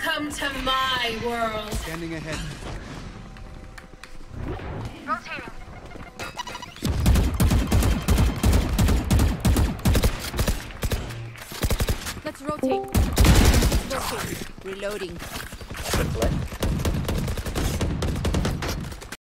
to my world. Standing ahead. Rotating. Let's rotate. Rotate. Reloading.